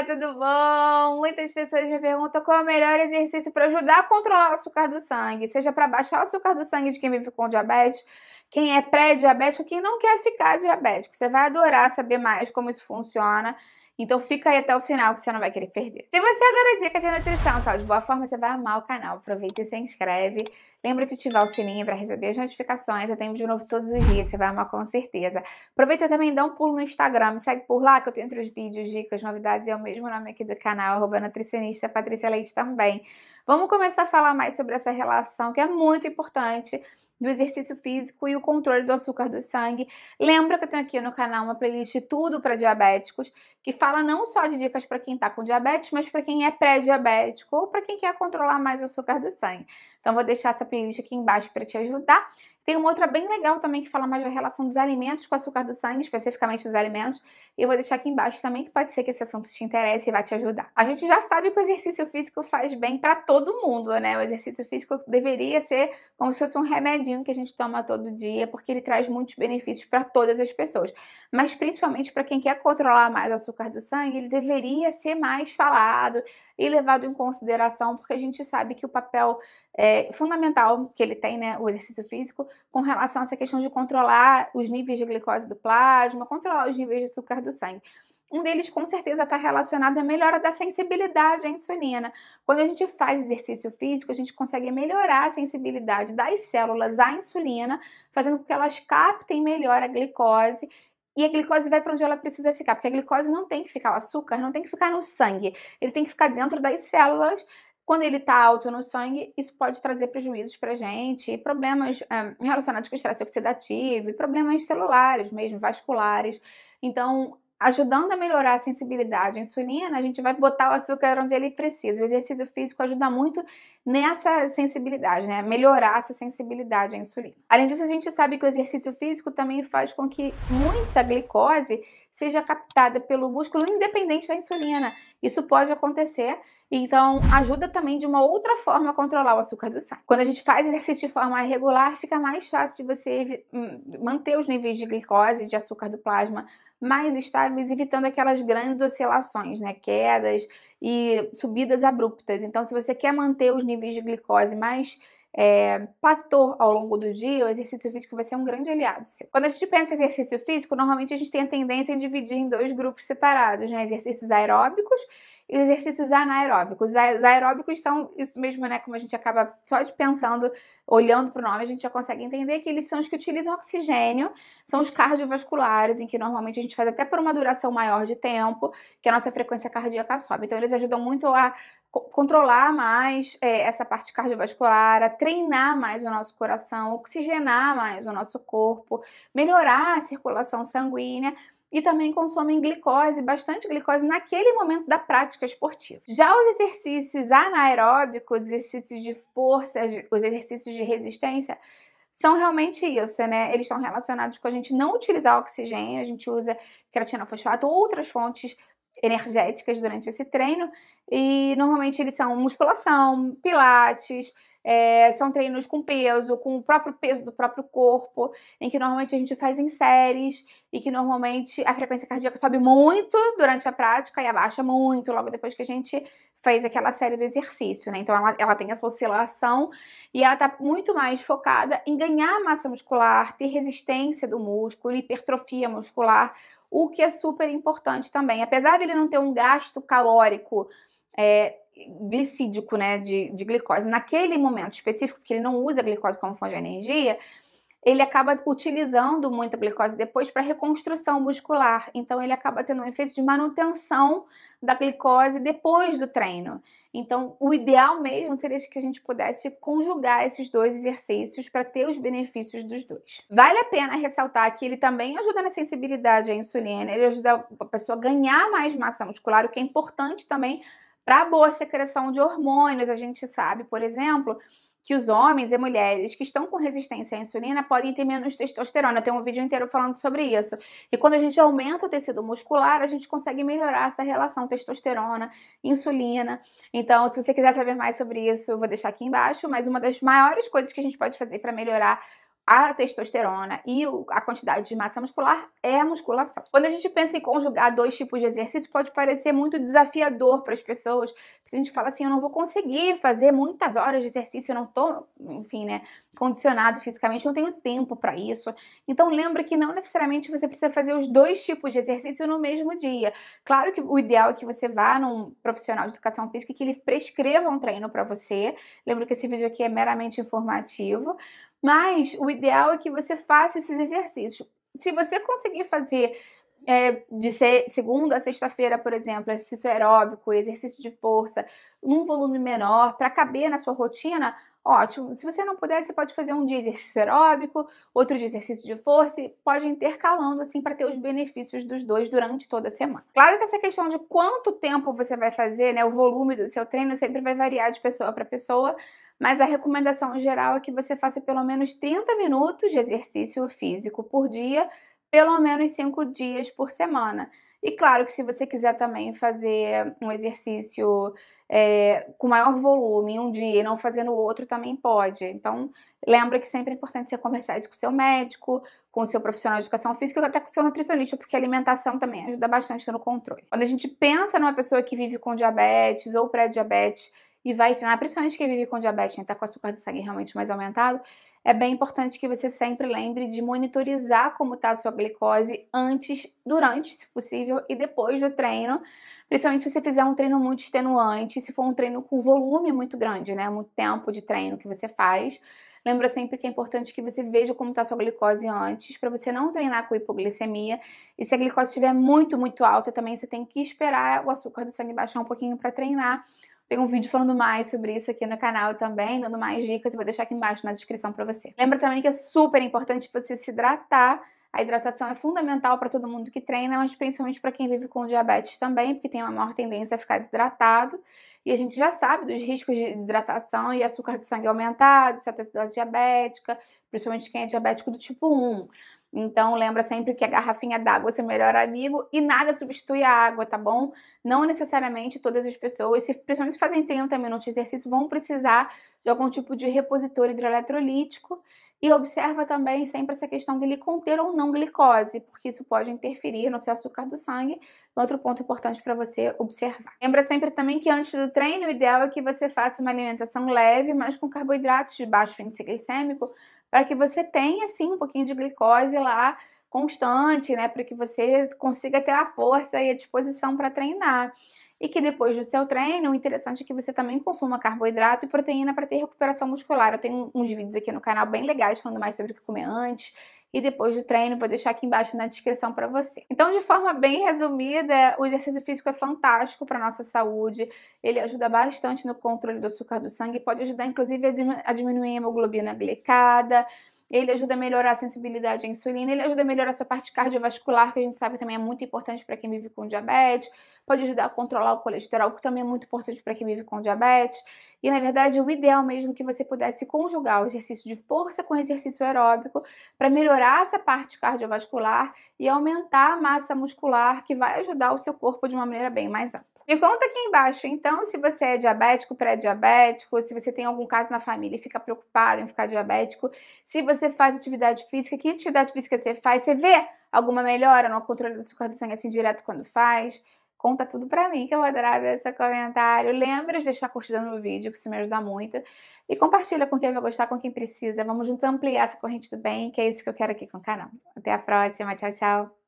Olá, tudo bom? Muitas pessoas me perguntam qual é o melhor exercício para ajudar a controlar o açúcar do sangue, seja para baixar o açúcar do sangue de quem vive com diabetes, quem é pré-diabético, quem não quer ficar diabético. Você vai adorar saber mais como isso funciona então fica aí até o final que você não vai querer perder. Se você adora dica de nutrição, saúde, boa forma, você vai amar o canal. Aproveita e se inscreve. Lembra de ativar o sininho para receber as notificações. Eu tenho vídeo novo todos os dias, você vai amar com certeza. Aproveita também e dá um pulo no Instagram. Me segue por lá que eu tenho outros vídeos, dicas, novidades. É o mesmo nome aqui do canal, arroba nutricionista Patrícia Leite também. Vamos começar a falar mais sobre essa relação que é muito importante do exercício físico e o controle do açúcar do sangue. Lembra que eu tenho aqui no canal uma playlist tudo para diabéticos, que fala não só de dicas para quem está com diabetes, mas para quem é pré-diabético ou para quem quer controlar mais o açúcar do sangue. Então vou deixar essa playlist aqui embaixo para te ajudar. Tem uma outra bem legal também que fala mais da relação dos alimentos com o açúcar do sangue, especificamente dos alimentos. E eu vou deixar aqui embaixo também, que pode ser que esse assunto te interesse e vai te ajudar. A gente já sabe que o exercício físico faz bem para todo mundo, né? O exercício físico deveria ser como se fosse um remedinho que a gente toma todo dia, porque ele traz muitos benefícios para todas as pessoas. Mas principalmente para quem quer controlar mais o açúcar do sangue, ele deveria ser mais falado e levado em consideração, porque a gente sabe que o papel é, fundamental que ele tem, né, o exercício físico, com relação a essa questão de controlar os níveis de glicose do plasma, controlar os níveis de açúcar do sangue. Um deles, com certeza, está relacionado à melhora da sensibilidade à insulina. Quando a gente faz exercício físico, a gente consegue melhorar a sensibilidade das células à insulina, fazendo com que elas captem melhor a glicose e a glicose vai para onde ela precisa ficar, porque a glicose não tem que ficar, o açúcar não tem que ficar no sangue, ele tem que ficar dentro das células quando ele está alto no sangue, isso pode trazer prejuízos para a gente, problemas é, relacionados com estresse oxidativo, e problemas celulares mesmo, vasculares. Então, ajudando a melhorar a sensibilidade à insulina, a gente vai botar o açúcar onde ele precisa. O exercício físico ajuda muito nessa sensibilidade, né? Melhorar essa sensibilidade à insulina. Além disso, a gente sabe que o exercício físico também faz com que muita glicose seja captada pelo músculo independente da insulina. Isso pode acontecer, então ajuda também de uma outra forma a controlar o açúcar do sangue. Quando a gente faz exercício de forma regular, fica mais fácil de você hum, manter os níveis de glicose, de açúcar do plasma mais estáveis, evitando aquelas grandes oscilações, né? Quedas e subidas abruptas. Então, se você quer manter os níveis de glicose mais é, platô ao longo do dia, o exercício físico vai ser um grande aliado seu. Quando a gente pensa em exercício físico, normalmente a gente tem a tendência em dividir em dois grupos separados, né? Exercícios aeróbicos os exercícios anaeróbicos. Os aeróbicos são isso mesmo, né? Como a gente acaba só de pensando, olhando para o nome, a gente já consegue entender que eles são os que utilizam oxigênio, são os cardiovasculares, em que normalmente a gente faz até por uma duração maior de tempo, que a nossa frequência cardíaca sobe. Então, eles ajudam muito a controlar mais é, essa parte cardiovascular, a treinar mais o nosso coração, oxigenar mais o nosso corpo, melhorar a circulação sanguínea e também consomem glicose, bastante glicose naquele momento da prática esportiva. Já os exercícios anaeróbicos, os exercícios de força, os exercícios de resistência, são realmente isso, né? Eles estão relacionados com a gente não utilizar oxigênio, a gente usa creatina fosfato ou outras fontes energéticas durante esse treino e normalmente eles são musculação, pilates, é, são treinos com peso, com o próprio peso do próprio corpo, em que normalmente a gente faz em séries e que normalmente a frequência cardíaca sobe muito durante a prática e abaixa muito logo depois que a gente fez aquela série do exercício, né? Então ela, ela tem essa oscilação e ela tá muito mais focada em ganhar massa muscular, ter resistência do músculo, hipertrofia muscular, o que é super importante também. Apesar dele não ter um gasto calórico é, glicídico, né, de, de glicose, naquele momento específico, que ele não usa a glicose como fonte de energia, ele acaba utilizando muita glicose depois para reconstrução muscular. Então, ele acaba tendo um efeito de manutenção da glicose depois do treino. Então, o ideal mesmo seria que a gente pudesse conjugar esses dois exercícios para ter os benefícios dos dois. Vale a pena ressaltar que ele também ajuda na sensibilidade à insulina, ele ajuda a pessoa a ganhar mais massa muscular, o que é importante também para boa secreção de hormônios. A gente sabe, por exemplo, que os homens e mulheres que estão com resistência à insulina podem ter menos testosterona. Tem um vídeo inteiro falando sobre isso. E quando a gente aumenta o tecido muscular, a gente consegue melhorar essa relação testosterona, insulina. Então, se você quiser saber mais sobre isso, eu vou deixar aqui embaixo. Mas uma das maiores coisas que a gente pode fazer para melhorar a testosterona e a quantidade de massa muscular é a musculação. Quando a gente pensa em conjugar dois tipos de exercício, pode parecer muito desafiador para as pessoas, porque a gente fala assim, eu não vou conseguir fazer muitas horas de exercício, eu não tô, enfim, né, condicionado fisicamente, eu não tenho tempo para isso. Então lembra que não necessariamente você precisa fazer os dois tipos de exercício no mesmo dia. Claro que o ideal é que você vá num profissional de educação física e que ele prescreva um treino para você. Lembra que esse vídeo aqui é meramente informativo, mas o ideal é que você faça esses exercícios. Se você conseguir fazer é, de segunda a sexta-feira, por exemplo, exercício aeróbico, exercício de força, num volume menor, para caber na sua rotina, ótimo. Se você não puder, você pode fazer um dia exercício aeróbico, outro dia exercício de força, e pode intercalando assim para ter os benefícios dos dois durante toda a semana. Claro que essa questão de quanto tempo você vai fazer, né, o volume do seu treino sempre vai variar de pessoa para pessoa, mas a recomendação geral é que você faça pelo menos 30 minutos de exercício físico por dia, pelo menos 5 dias por semana. E claro que se você quiser também fazer um exercício é, com maior volume um dia e não fazer no outro, também pode. Então, lembra que sempre é importante você conversar isso com o seu médico, com o seu profissional de educação física, até com o seu nutricionista, porque a alimentação também ajuda bastante no controle. Quando a gente pensa numa pessoa que vive com diabetes ou pré-diabetes, e vai treinar, principalmente quem vive com diabetes, né, tá com açúcar do sangue realmente mais aumentado, é bem importante que você sempre lembre de monitorizar como está a sua glicose antes, durante, se possível, e depois do treino. Principalmente se você fizer um treino muito extenuante, se for um treino com volume muito grande, né? Muito tempo de treino que você faz. Lembra sempre que é importante que você veja como está sua glicose antes, para você não treinar com hipoglicemia. E se a glicose estiver muito, muito alta, também você tem que esperar o açúcar do sangue baixar um pouquinho para treinar tem um vídeo falando mais sobre isso aqui no canal também, dando mais dicas, vou deixar aqui embaixo na descrição para você. Lembra também que é super importante você se hidratar. A hidratação é fundamental para todo mundo que treina, mas principalmente para quem vive com diabetes também, porque tem uma maior tendência a ficar desidratado. E a gente já sabe dos riscos de desidratação e açúcar de sangue aumentado, cetoacidose diabética, principalmente quem é diabético do tipo 1. Então, lembra sempre que a garrafinha d'água é seu melhor amigo e nada substitui a água, tá bom? Não necessariamente todas as pessoas, se, principalmente fazem 30 minutos de exercício, vão precisar de algum tipo de repositor hidroeletrolítico. E observa também sempre essa questão dele conter ou não glicose, porque isso pode interferir no seu açúcar do sangue. Outro ponto importante para você observar. Lembra sempre também que antes do treino, o ideal é que você faça uma alimentação leve, mas com carboidratos de baixo índice glicêmico, para que você tenha assim um pouquinho de glicose lá constante, né, para que você consiga ter a força e a disposição para treinar. E que depois do seu treino, o interessante é que você também consuma carboidrato e proteína para ter recuperação muscular. Eu tenho uns vídeos aqui no canal bem legais falando mais sobre o que comer antes e depois do treino, vou deixar aqui embaixo na descrição para você. Então, de forma bem resumida, o exercício físico é fantástico para nossa saúde. Ele ajuda bastante no controle do açúcar do sangue, pode ajudar inclusive a diminuir a hemoglobina glicada, ele ajuda a melhorar a sensibilidade à insulina, ele ajuda a melhorar a sua parte cardiovascular, que a gente sabe também é muito importante para quem vive com diabetes, pode ajudar a controlar o colesterol, que também é muito importante para quem vive com diabetes. E na verdade, o ideal mesmo é que você pudesse conjugar o exercício de força com o exercício aeróbico para melhorar essa parte cardiovascular e aumentar a massa muscular, que vai ajudar o seu corpo de uma maneira bem mais ampla. Me conta aqui embaixo, então, se você é diabético, pré-diabético, se você tem algum caso na família e fica preocupado em ficar diabético, se você faz atividade física, que atividade física você faz? Você vê alguma melhora no controle do açúcar do sangue assim direto quando faz? Conta tudo pra mim, que eu vou adorar ver seu comentário. Lembra de deixar curtindo no vídeo, que isso me ajuda muito. E compartilha com quem vai gostar, com quem precisa. Vamos juntos ampliar essa corrente do bem, que é isso que eu quero aqui com o canal. Até a próxima. Tchau, tchau.